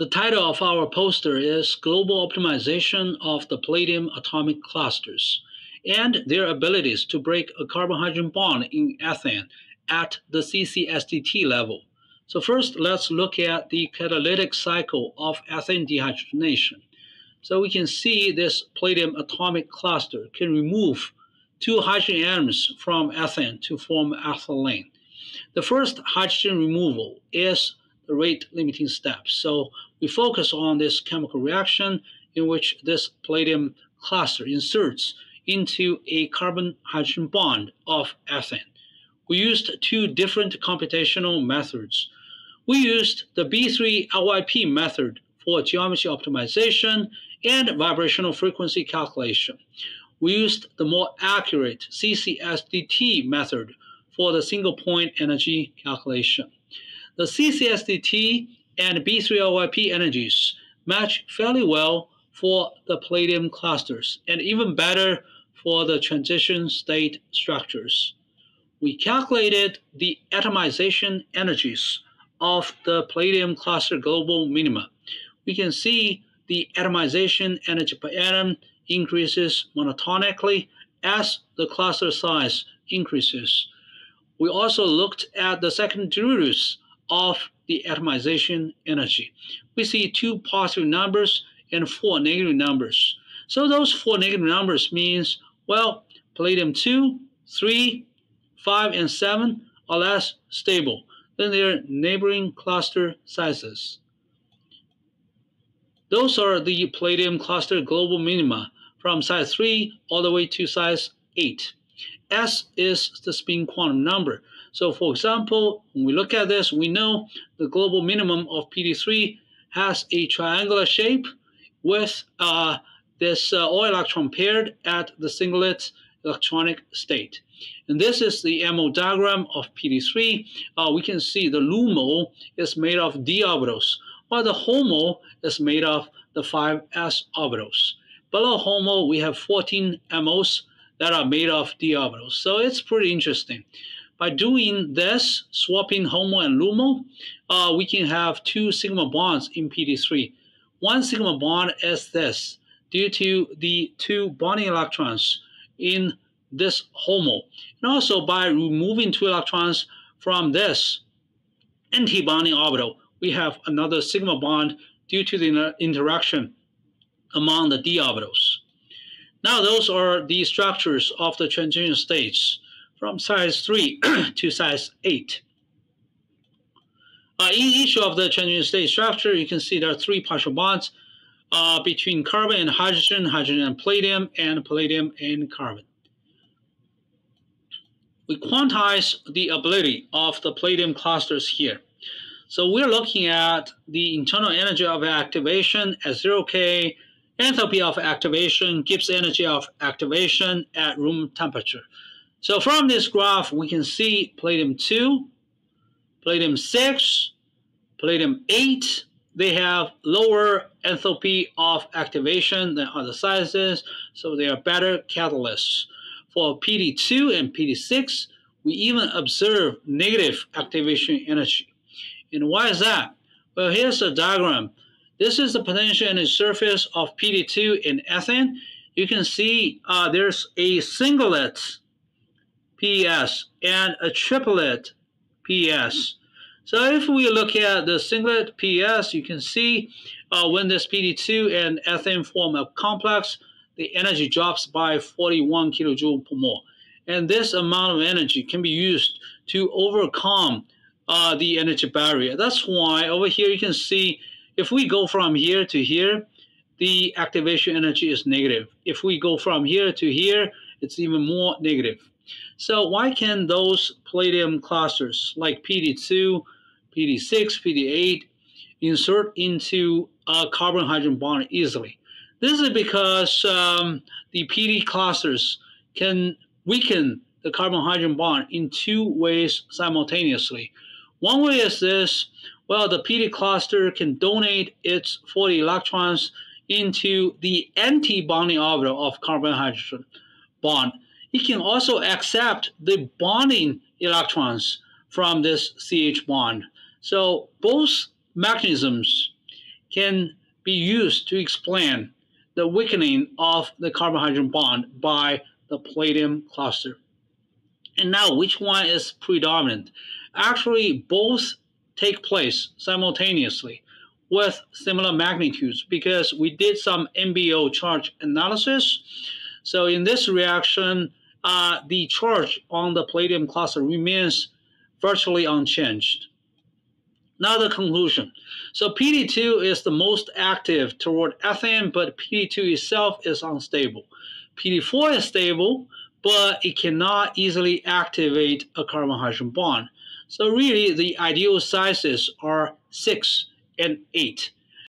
The title of our poster is Global Optimization of the Palladium Atomic Clusters and Their Abilities to Break a Carbon-Hydrogen Bond in Ethane at the CCSDT level. So first, let's look at the catalytic cycle of ethane dehydrogenation. So we can see this palladium atomic cluster can remove two hydrogen atoms from ethane to form ethylene. The first hydrogen removal is rate limiting step. So we focus on this chemical reaction in which this palladium cluster inserts into a carbon hydrogen bond of ethane. We used two different computational methods. We used the B3LYP method for geometry optimization and vibrational frequency calculation. We used the more accurate CCSDT method for the single point energy calculation. The CCSDT and B3LYP energies match fairly well for the palladium clusters and even better for the transition state structures. We calculated the atomization energies of the palladium cluster global minima. We can see the atomization energy per atom increases monotonically as the cluster size increases. We also looked at the second derivatives of the atomization energy. We see two positive numbers and four negative numbers. So those four negative numbers means, well, palladium 2, 3, 5, and 7 are less stable than their neighboring cluster sizes. Those are the palladium cluster global minima from size 3 all the way to size 8. S is the spin quantum number. So for example, when we look at this, we know the global minimum of PD3 has a triangular shape with uh, this uh, all electron paired at the singlet electronic state. And this is the MO diagram of PD3. Uh, we can see the LUMO is made of d orbitals, while the HOMO is made of the 5s orbitals. Below HOMO, we have 14 MOs that are made of d orbitals. So it's pretty interesting. By doing this, swapping HOMO and LUMO, uh, we can have two sigma bonds in PD3. One sigma bond is this, due to the two bonding electrons in this HOMO. And also by removing two electrons from this anti-bonding orbital, we have another sigma bond due to the interaction among the d orbitals. Now those are the structures of the transition states from size 3 to size 8. Uh, in each of the transition state structure, you can see there are three partial bonds uh, between carbon and hydrogen, hydrogen and palladium, and palladium and carbon. We quantize the ability of the palladium clusters here. So we're looking at the internal energy of activation at 0K, enthalpy of activation, Gibbs energy of activation at room temperature. So from this graph, we can see palladium 2, palladium 6, palladium 8, they have lower enthalpy of activation than other sizes, so they are better catalysts. For PD2 and PD6, we even observe negative activation energy. And why is that? Well, here's a diagram. This is the potential energy surface of PD2 in ethane. You can see uh, there's a singlet PES and a triplet PS. So if we look at the singlet PS, you can see uh, when this PD2 and ethane form a complex, the energy drops by 41 kilojoule per mole. And this amount of energy can be used to overcome uh, the energy barrier. That's why over here you can see if we go from here to here, the activation energy is negative. If we go from here to here, it's even more negative. So why can those palladium clusters like PD2, PD6, PD8 insert into a carbon-hydrogen bond easily? This is because um, the PD clusters can weaken the carbon-hydrogen bond in two ways simultaneously. One way is this, well, the PD cluster can donate its 4d electrons into the anti-bonding orbital of carbon-hydrogen bond it can also accept the bonding electrons from this CH bond. So both mechanisms can be used to explain the weakening of the carbon-hydrogen bond by the palladium cluster. And now, which one is predominant? Actually, both take place simultaneously with similar magnitudes because we did some NBO charge analysis. So in this reaction, uh, the charge on the palladium cluster remains virtually unchanged. Now the conclusion. So PD2 is the most active toward ethane, but PD2 itself is unstable. PD4 is stable, but it cannot easily activate a carbon-hydrogen bond. So really, the ideal sizes are 6 and 8.